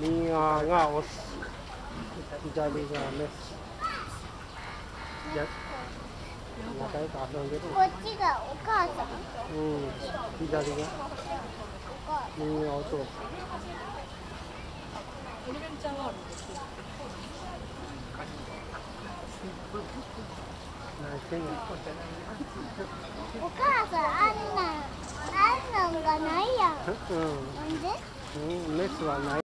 右側がオス。左がメス。仲良く遊んでる。こっちがお母さんうん。左が。右がお父さん。オルベンちゃんはあるんですけど何してんのお母さんあんなんあんなんがないやんうんなんで。うん。メスはない。